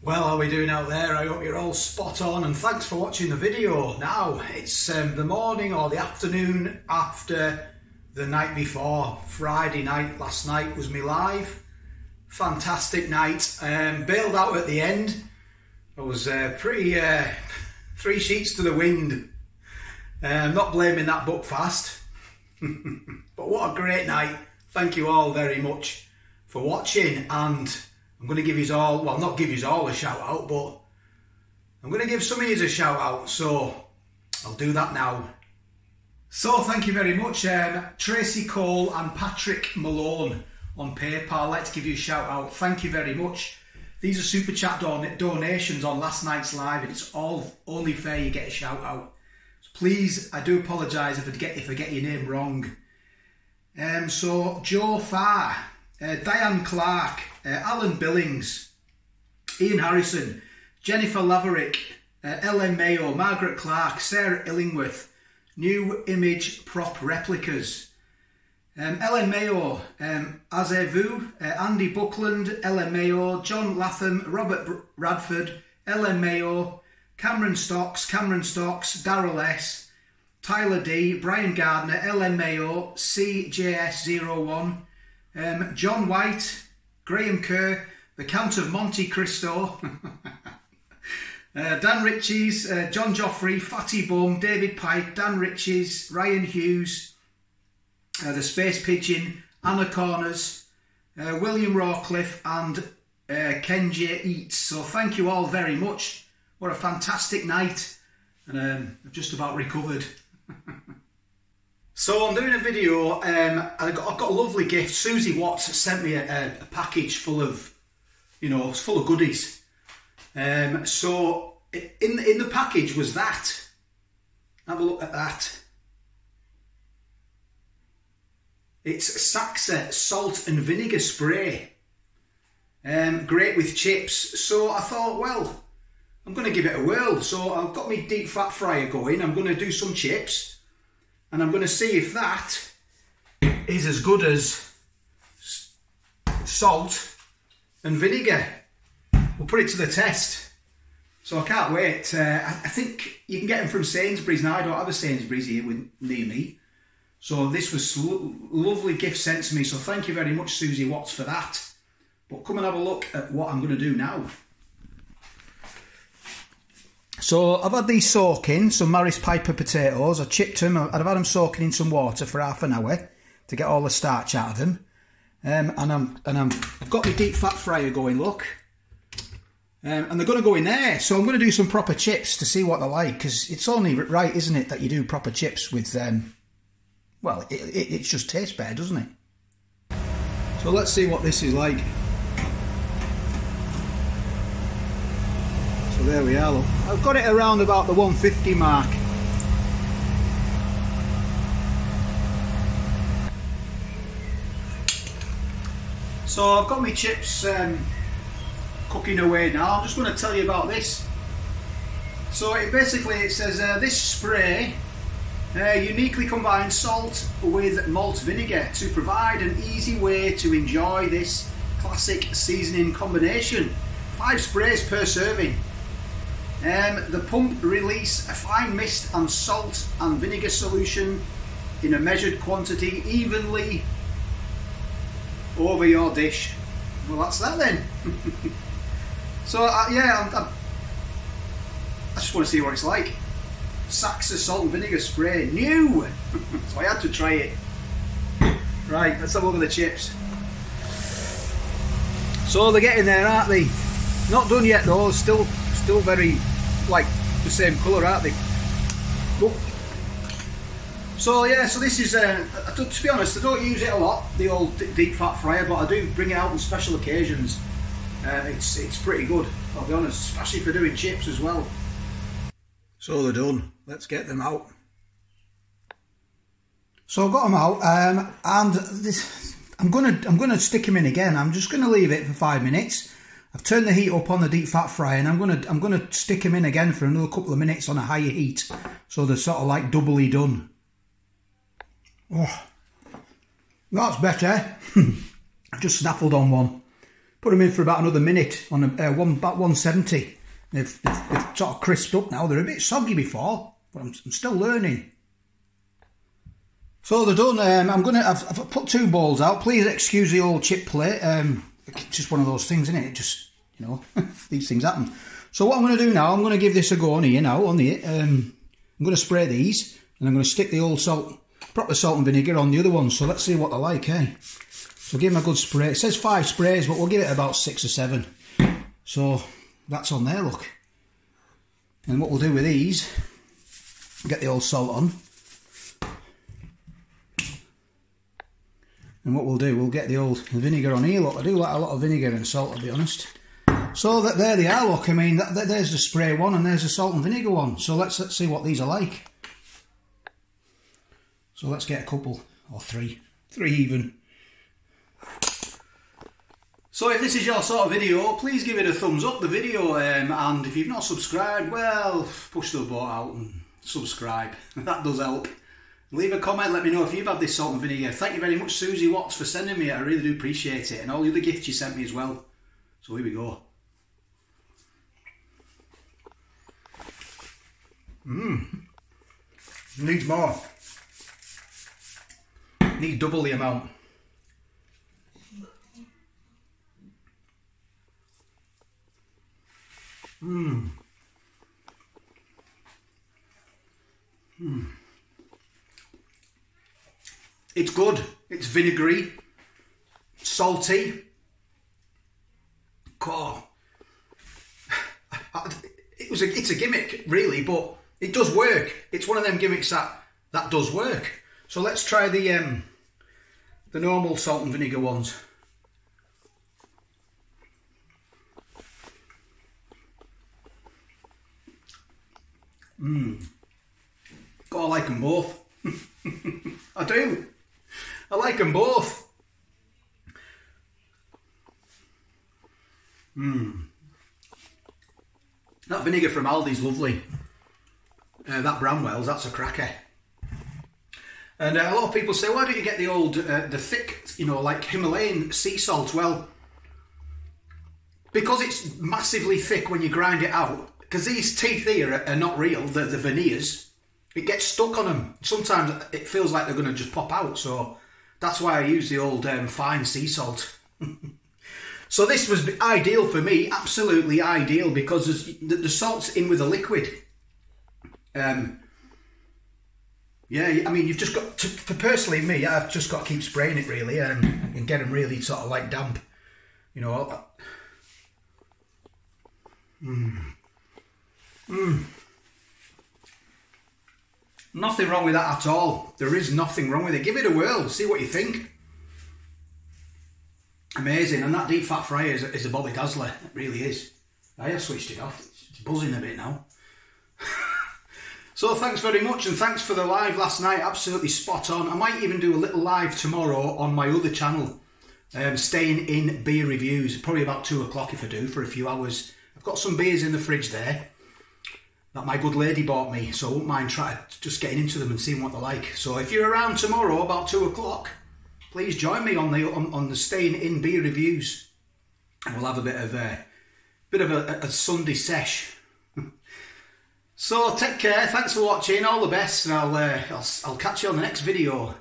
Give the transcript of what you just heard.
Well, how are we doing out there? I hope you're all spot on and thanks for watching the video. Now, it's um, the morning or the afternoon after the night before. Friday night, last night was me live. Fantastic night. Um, bailed out at the end. I was uh, pretty uh, three sheets to the wind. Uh, I'm not blaming that Buckfast. but what a great night. Thank you all very much for watching and I'm going to give you all, well, not give you all a shout out, but I'm going to give some of you a shout out. So I'll do that now. So thank you very much, um, Tracy Cole and Patrick Malone on PayPal. Let's give you a shout out. Thank you very much. These are super chat don donations on last night's live, and it's all only fair you get a shout out. So please, I do apologise if I get if I get your name wrong. Um, so Joe Farr, uh, Diane Clark, uh, Alan Billings, Ian Harrison, Jennifer Laverick, uh, Ellen Mayo, Margaret Clark, Sarah Illingworth, New Image Prop Replicas, um, Ellen Mayo, um, Azevu, uh, Andy Buckland, Ellen Mayo, John Latham, Robert Br- Radford, Ellen Mayo, Cameron Stocks, Cameron Stocks, Daryl S, Tyler D, Brian Gardner, Ellen Mayo, CJS01, um, John White, Graham Kerr, the Count of Monte Cristo, uh, Dan Riches, uh, John Joffrey, Fatty Bum, David Pike, Dan Riches, Ryan Hughes, uh, the Space Pigeon, Anna Corners, uh, William Rawcliffe, and uh, Ken J. Eats. So thank you all very much. What a fantastic night. And um, I've just about recovered. So I'm doing a video, um, I got, I've got a lovely gift. Susie Watts sent me a, a, package full of, you know, it's full of goodies. Um, so in in the package was that. Have a look at that. It's Saxa salt and vinegar spray. Um, great with chips. So I thought, well, I'm going to give it a whirl. So I've got my deep fat fryer going. I'm going to do some chips and I'm going to see if that is as good as salt and vinegar. We'll put it to the test. So I can't wait. Uh, I think you can get them from Sainsbury's now. I don't have a Sainsbury's here with, near me. So this was lo lovely gift sent to me. So thank you very much, Susie Watts, for that. But come and have a look at what I'm going to do now. So I've had these soaking, some Maris Piper potatoes. I chipped them. I've had them soaking in some water for half an hour to get all the starch out of them. Um, and I'm and I'm I've got my deep fat fryer going. Look, um, and they're going to go in there. So I'm going to do some proper chips to see what they're like because it's only right, isn't it, that you do proper chips with um, well, it, it, it just tastes better, doesn't it? So let's see what this is like. There we are, look. I've got it around about the 150 mark. So I've got my chips um, cooking away now. I'm just going to tell you about this. So it basically it says uh, this spray uh, uniquely combines salt with malt vinegar to provide an easy way to enjoy this classic seasoning combination. Five sprays per serving. Um, the pump release a fine mist and salt and vinegar solution in a measured quantity evenly over your dish. Well, that's that then. so uh, yeah, I'm, I'm, i just want to see what it's like. Saxa salt and vinegar spray, new. so I had to try it. Right, let's have a look at the chips. So they're getting there, aren't they? Not done yet though, still still very like the same colour, aren't they? So yeah, so this is, uh, to be honest, I don't use it a lot, the old deep fat fryer, but I do bring it out on special occasions. Uh, it's it's pretty good, I'll be honest, especially for doing chips as well. So they're done. Let's get them out. So I've got them out, um, and this, I'm gonna I'm gonna stick them in again. I'm just gonna leave it for five minutes I've turned the heat up on the deep fat fryer and I'm gonna I'm gonna stick them in again for another couple of minutes on a higher heat so they're sort of like doubly done. Oh, that's better. I've just snaffled on one. Put them in for about another minute on a, uh, one, about 170. They've, they've, they've, sort of crisped up now. They're a bit soggy before, but I'm, I'm still learning. So they're done. Um, I'm gonna. I've, I've, put two balls out. Please excuse the old chip plate. Um, it's just one of those things, isn't it? it just you know, these things happen. So what I'm going to do now, I'm going to give this a go on here now on the. Um, I'm going to spray these, and I'm going to stick the old salt, proper salt and vinegar on the other ones. So let's see what they're like, eh? So give them a good spray. It says five sprays, but we'll give it about six or seven. So that's on there, look. And what we'll do with these, get the old salt on. And what we'll do, we'll get the old vinegar on here. Look, I do like a lot of vinegar and salt, to be honest. So that there they are, look. I mean, that, that, there's the spray one and there's the salt and vinegar one. So let's, let's see what these are like. So let's get a couple, or three. Three even. So if this is your sort of video, please give it a thumbs up, the video. Um, and if you've not subscribed, well, push the button out and subscribe. that does help. Leave a comment, let me know if you've had this salt and vinegar. Thank you very much, Susie Watts, for sending me it. I really do appreciate it. And all the other gifts you sent me as well. So here we go. Mmm. Needs more. Need double the amount. Mmm. Mmm. It's good. It's vinegary, salty. Oh. It was a, it's a gimmick, really, but it does work. It's one of them gimmicks that that does work. So let's try the um, the normal salt and vinegar ones. Mmm. God, I like them both. I do. I like them both. Mmm. That vinegar from Aldi's lovely. Uh, that Bramwell's, that's a cracker. And uh, a lot of people say, why don't you get the old, uh, the thick, you know, like Himalayan sea salt? Well, because it's massively thick when you grind it out, because these teeth here are, not real, the, the veneers, it gets stuck on them. Sometimes it feels like they're going to just pop out. So that's why I use the old um, fine sea salt. so this was ideal for me, absolutely ideal, because the salt's in with the liquid. Um, yeah, I mean, you've just got to, for personally me, I've just got to keep spraying it really um, and get them really sort of like damp. You know. Mmm. Mmm. Nothing wrong with that at all. There is nothing wrong with it. Give it a whirl, see what you think. Amazing, and that deep fat fryer is is a Bobby Dazzler. It really is. I have switched it off. It's buzzing a bit now. So thanks very much, and thanks for the live last night. Absolutely spot on. I might even do a little live tomorrow on my other channel, um, Staying Inn Beer Reviews. Probably about two o'clock if I do for a few hours. I've got some beers in the fridge there that my good lady bought me, so I won't mind trying just getting into them and seeing what they're like. So if you're around tomorrow about two o'clock, please join me on the on, on the Staying Inn Beer Reviews, and we'll have a bit of a bit of a, a Sunday sesh. So take care. Thanks for watching. All the best, and I'll, uh, I'll I'll catch you on the next video.